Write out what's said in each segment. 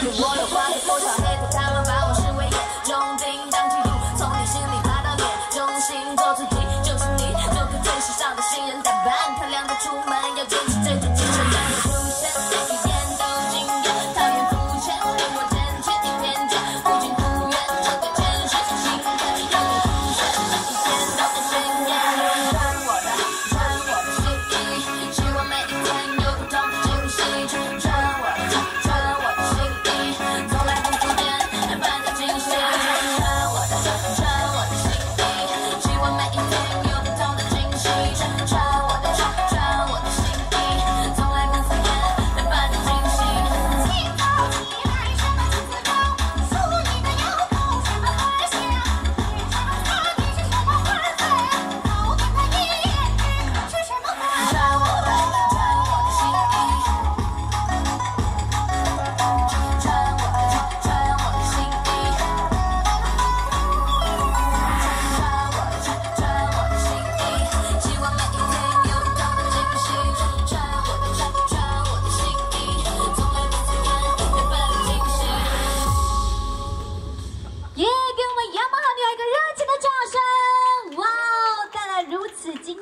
to run a body for the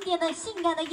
天的性感的夜。